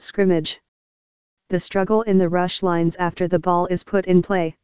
Scrimmage. The struggle in the rush lines after the ball is put in play.